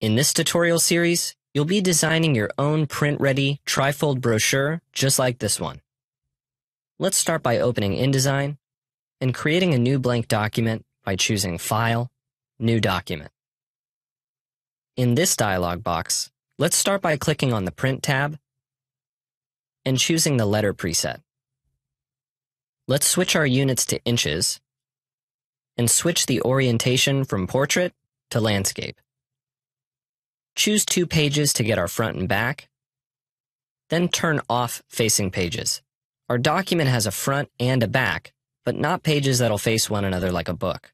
In this tutorial series, you'll be designing your own print-ready trifold brochure just like this one. Let's start by opening InDesign and creating a new blank document by choosing File, New Document. In this dialog box, let's start by clicking on the Print tab and choosing the letter preset. Let's switch our units to inches and switch the orientation from portrait to landscape. Choose two pages to get our front and back. Then turn off facing pages. Our document has a front and a back, but not pages that'll face one another like a book.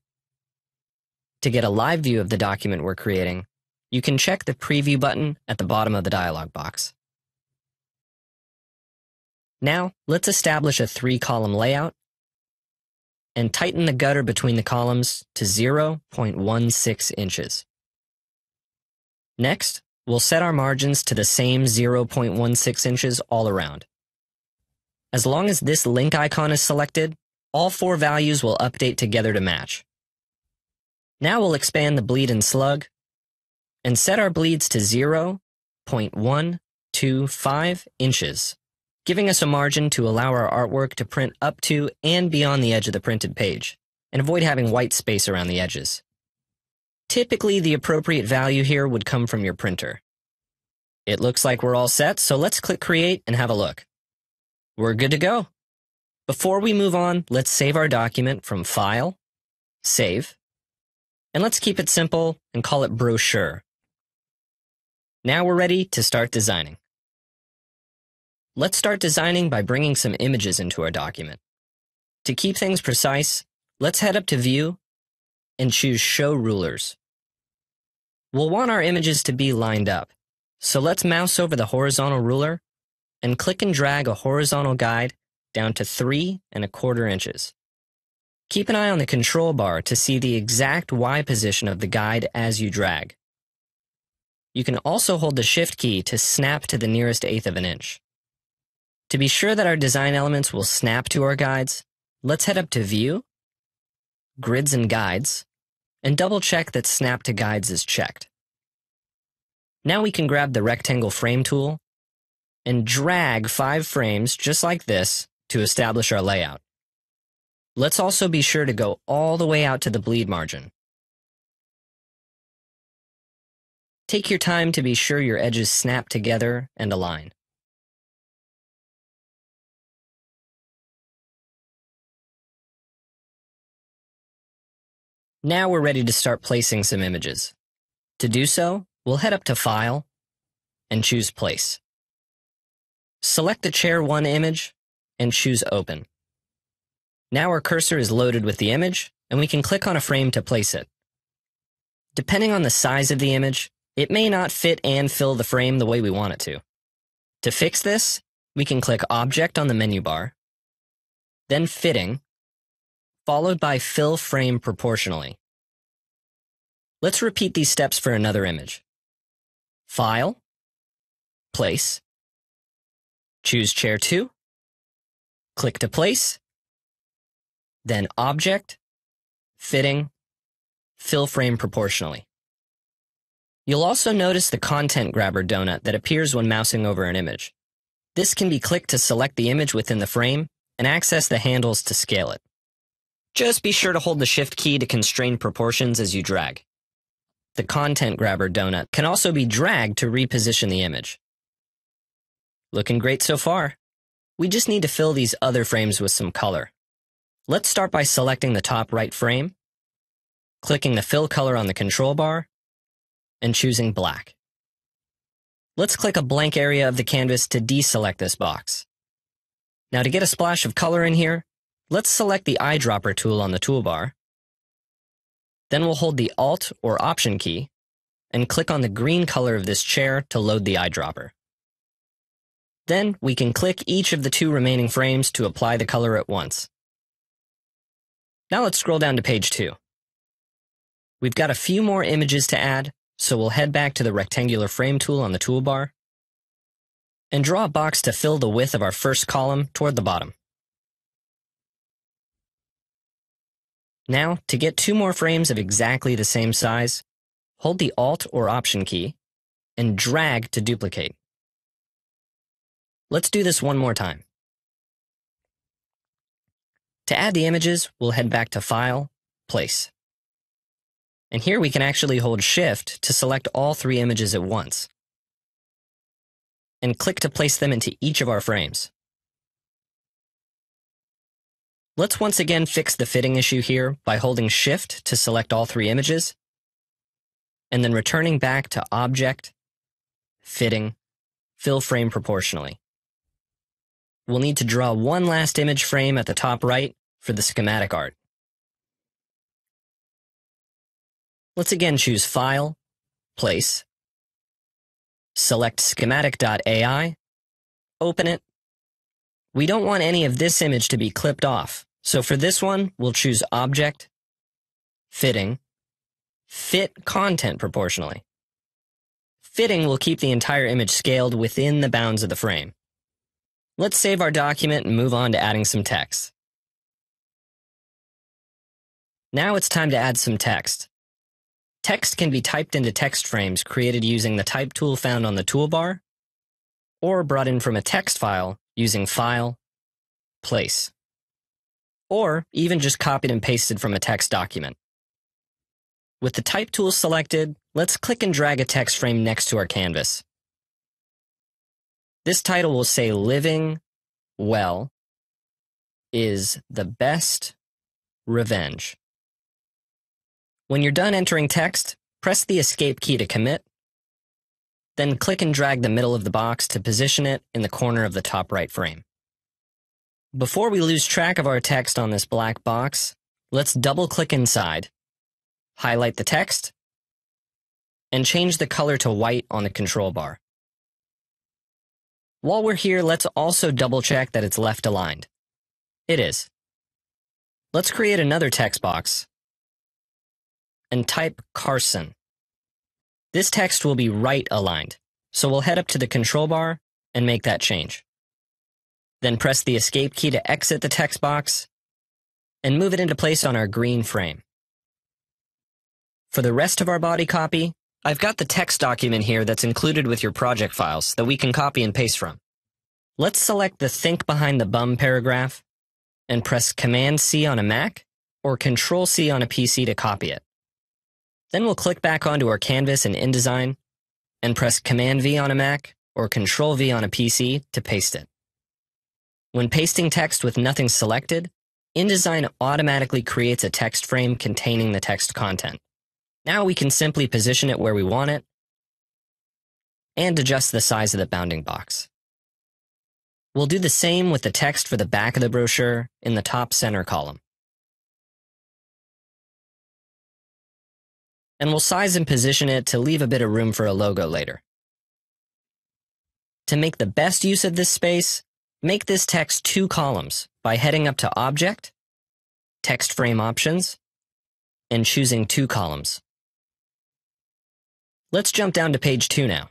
To get a live view of the document we're creating, you can check the Preview button at the bottom of the dialog box. Now, let's establish a three-column layout and tighten the gutter between the columns to 0.16 inches. Next, we'll set our margins to the same 0.16 inches all around. As long as this link icon is selected, all four values will update together to match. Now we'll expand the bleed and slug and set our bleeds to 0.125 inches, giving us a margin to allow our artwork to print up to and beyond the edge of the printed page, and avoid having white space around the edges. Typically, the appropriate value here would come from your printer. It looks like we're all set, so let's click Create and have a look. We're good to go. Before we move on, let's save our document from File, Save, and let's keep it simple and call it Brochure. Now we're ready to start designing. Let's start designing by bringing some images into our document. To keep things precise, let's head up to View and choose Show Rulers. We'll want our images to be lined up, so let's mouse over the horizontal ruler and click and drag a horizontal guide down to three and a quarter inches. Keep an eye on the control bar to see the exact Y position of the guide as you drag. You can also hold the Shift key to snap to the nearest eighth of an inch. To be sure that our design elements will snap to our guides, let's head up to View grids and guides, and double check that snap to guides is checked. Now we can grab the rectangle frame tool and drag five frames just like this to establish our layout. Let's also be sure to go all the way out to the bleed margin. Take your time to be sure your edges snap together and align. Now we're ready to start placing some images. To do so, we'll head up to File and choose Place. Select the Chair 1 image and choose Open. Now our cursor is loaded with the image, and we can click on a frame to place it. Depending on the size of the image, it may not fit and fill the frame the way we want it to. To fix this, we can click Object on the menu bar, then Fitting, followed by fill frame proportionally. Let's repeat these steps for another image. File, Place, choose Chair 2, click to place, then Object, Fitting, Fill Frame Proportionally. You'll also notice the Content Grabber donut that appears when mousing over an image. This can be clicked to select the image within the frame and access the handles to scale it. Just be sure to hold the Shift key to constrain proportions as you drag. The Content Grabber donut can also be dragged to reposition the image. Looking great so far. We just need to fill these other frames with some color. Let's start by selecting the top right frame, clicking the fill color on the control bar, and choosing black. Let's click a blank area of the canvas to deselect this box. Now to get a splash of color in here, Let's select the eyedropper tool on the toolbar. Then we'll hold the Alt or Option key and click on the green color of this chair to load the eyedropper. Then we can click each of the two remaining frames to apply the color at once. Now let's scroll down to page 2. We've got a few more images to add, so we'll head back to the rectangular frame tool on the toolbar and draw a box to fill the width of our first column toward the bottom. Now, to get two more frames of exactly the same size, hold the Alt or Option key, and drag to duplicate. Let's do this one more time. To add the images, we'll head back to File, Place. And here we can actually hold Shift to select all three images at once. And click to place them into each of our frames. Let's once again fix the fitting issue here by holding Shift to select all three images, and then returning back to Object, Fitting, Fill Frame Proportionally. We'll need to draw one last image frame at the top right for the schematic art. Let's again choose File, Place, select schematic.ai, open it, we don't want any of this image to be clipped off. So for this one, we'll choose Object, Fitting, Fit Content Proportionally. Fitting will keep the entire image scaled within the bounds of the frame. Let's save our document and move on to adding some text. Now it's time to add some text. Text can be typed into text frames created using the type tool found on the toolbar, or brought in from a text file using File, Place, or even just copied and pasted from a text document. With the Type tool selected, let's click and drag a text frame next to our canvas. This title will say Living Well is the Best Revenge. When you're done entering text, press the Escape key to commit, then click and drag the middle of the box to position it in the corner of the top right frame. Before we lose track of our text on this black box, let's double click inside, highlight the text, and change the color to white on the control bar. While we're here, let's also double check that it's left aligned. It is. Let's create another text box and type Carson. This text will be right aligned, so we'll head up to the control bar and make that change. Then press the escape key to exit the text box and move it into place on our green frame. For the rest of our body copy, I've got the text document here that's included with your project files that we can copy and paste from. Let's select the Think Behind the Bum paragraph and press Command C on a Mac or Control C on a PC to copy it. Then we'll click back onto our canvas in InDesign and press Command V on a Mac or Control V on a PC to paste it. When pasting text with nothing selected, InDesign automatically creates a text frame containing the text content. Now we can simply position it where we want it and adjust the size of the bounding box. We'll do the same with the text for the back of the brochure in the top center column. And we'll size and position it to leave a bit of room for a logo later. To make the best use of this space, make this text two columns by heading up to Object, Text Frame Options, and choosing two columns. Let's jump down to page 2 now.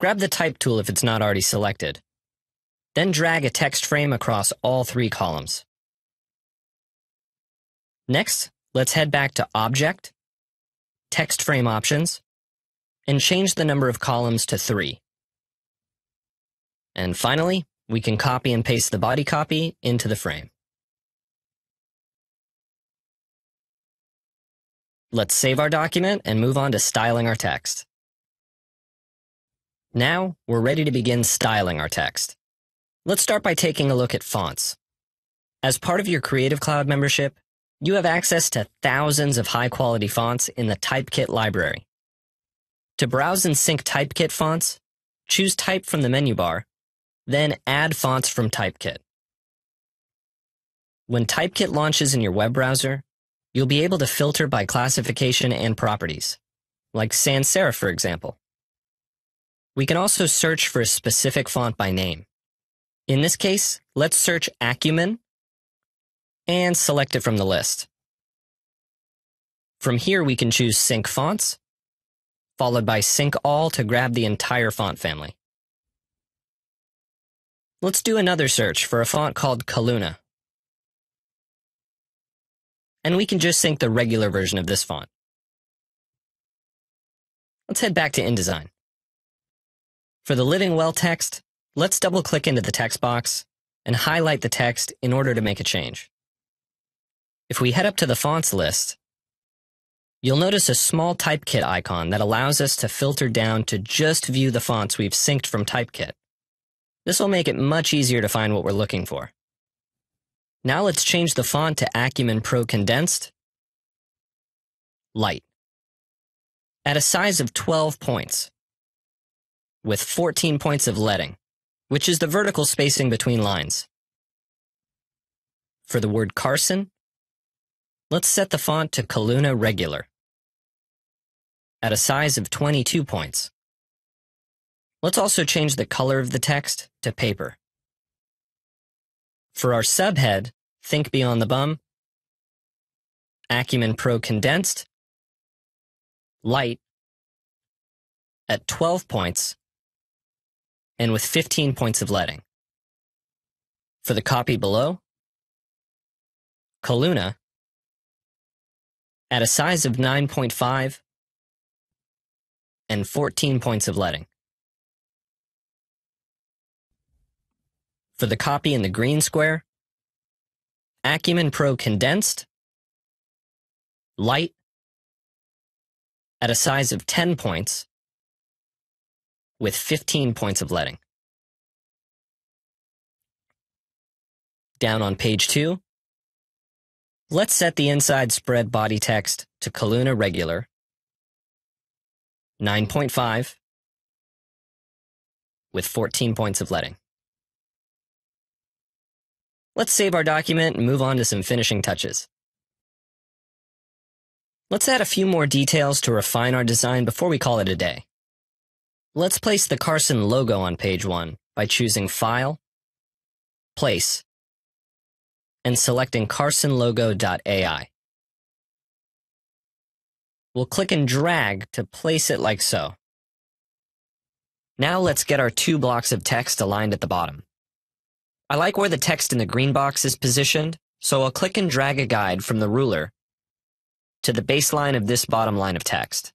Grab the Type tool if it's not already selected. Then drag a text frame across all three columns. Next, Let's head back to Object, Text Frame Options, and change the number of columns to 3. And finally, we can copy and paste the body copy into the frame. Let's save our document and move on to styling our text. Now, we're ready to begin styling our text. Let's start by taking a look at fonts. As part of your Creative Cloud membership, you have access to thousands of high-quality fonts in the Typekit library. To browse and sync Typekit fonts, choose Type from the menu bar, then Add Fonts from Typekit. When Typekit launches in your web browser, you'll be able to filter by classification and properties, like sans serif, for example. We can also search for a specific font by name. In this case, let's search Acumin and select it from the list. From here, we can choose Sync Fonts, followed by Sync All to grab the entire font family. Let's do another search for a font called Calluna. And we can just sync the regular version of this font. Let's head back to InDesign. For the Living Well text, let's double click into the text box and highlight the text in order to make a change. If we head up to the fonts list, you'll notice a small typekit icon that allows us to filter down to just view the fonts we've synced from typekit. This will make it much easier to find what we're looking for. Now let's change the font to Acumin Pro Condensed, Light, at a size of 12 points, with 14 points of leading, which is the vertical spacing between lines. For the word Carson, let's set the font to Calluna Regular, at a size of 22 points. Let's also change the color of the text to paper. For our subhead, Think Beyond the Bum, Acumin Pro Condensed, Light, at 12 points, and with 15 points of leading. For the copy below, Calluna, at a size of 9.5 and 14 points of leading. For the copy in the green square, Acumin Pro Condensed, Light, at a size of 10 points, with 15 points of leading. Down on page 2, let's set the inside spread body text to Calluna Regular, 9.5, with 14 points of leading. Let's save our document and move on to some finishing touches. Let's add a few more details to refine our design before we call it a day. Let's place the Carson logo on page 1 by choosing File, Place, and selecting carsonlogo.ai. We'll click and drag to place it like so. Now let's get our two blocks of text aligned at the bottom. I like where the text in the green box is positioned, so I'll click and drag a guide from the ruler to the baseline of this bottom line of text.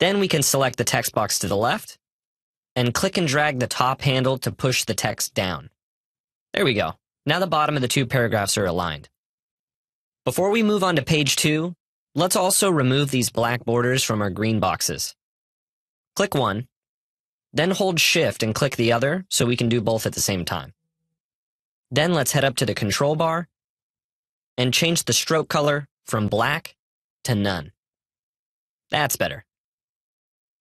Then we can select the text box to the left and click and drag the top handle to push the text down. There we go. Now the bottom of the two paragraphs are aligned. Before we move on to page two, let's also remove these black borders from our green boxes. Click one then hold shift and click the other so we can do both at the same time. Then let's head up to the control bar and change the stroke color from black to none. That's better.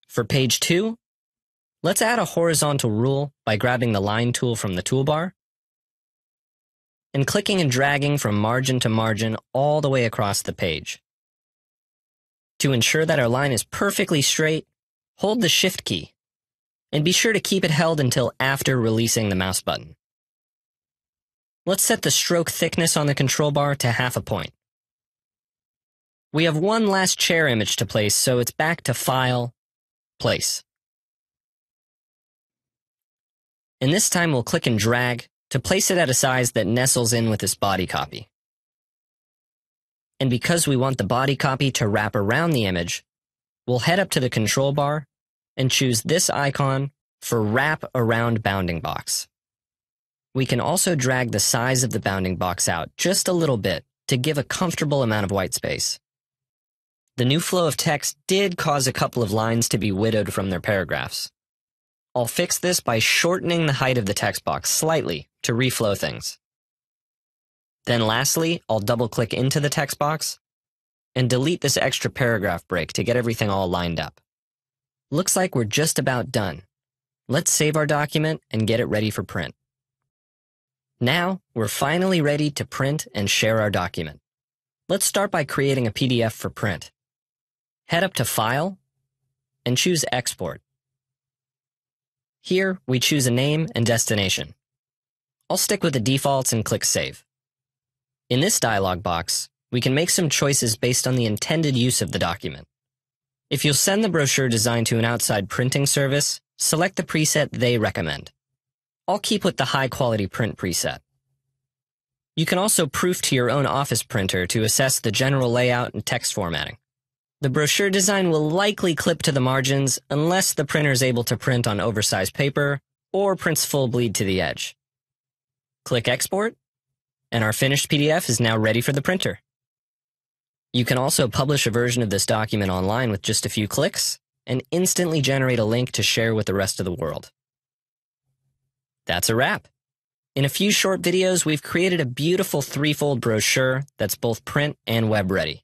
For page two, let's add a horizontal rule by grabbing the line tool from the toolbar and clicking and dragging from margin to margin all the way across the page. To ensure that our line is perfectly straight, hold the shift key and be sure to keep it held until after releasing the mouse button. Let's set the stroke thickness on the control bar to half a point. We have one last chair image to place, so it's back to File, Place. And this time we'll click and drag to place it at a size that nestles in with this body copy. And because we want the body copy to wrap around the image, we'll head up to the control bar and choose this icon for Wrap Around Bounding Box. We can also drag the size of the bounding box out just a little bit to give a comfortable amount of white space. The new flow of text did cause a couple of lines to be widowed from their paragraphs. I'll fix this by shortening the height of the text box slightly to reflow things. Then lastly, I'll double click into the text box and delete this extra paragraph break to get everything all lined up. Looks like we're just about done. Let's save our document and get it ready for print. Now, we're finally ready to print and share our document. Let's start by creating a PDF for print. Head up to File and choose Export. Here, we choose a name and destination. I'll stick with the defaults and click Save. In this dialog box, we can make some choices based on the intended use of the document. If you'll send the brochure design to an outside printing service, select the preset they recommend. I'll keep with the high quality print preset. You can also proof to your own office printer to assess the general layout and text formatting. The brochure design will likely clip to the margins unless the printer is able to print on oversized paper or prints full bleed to the edge. Click Export, and our finished PDF is now ready for the printer. You can also publish a version of this document online with just a few clicks and instantly generate a link to share with the rest of the world. That's a wrap. In a few short videos, we've created a beautiful threefold brochure that's both print and web ready.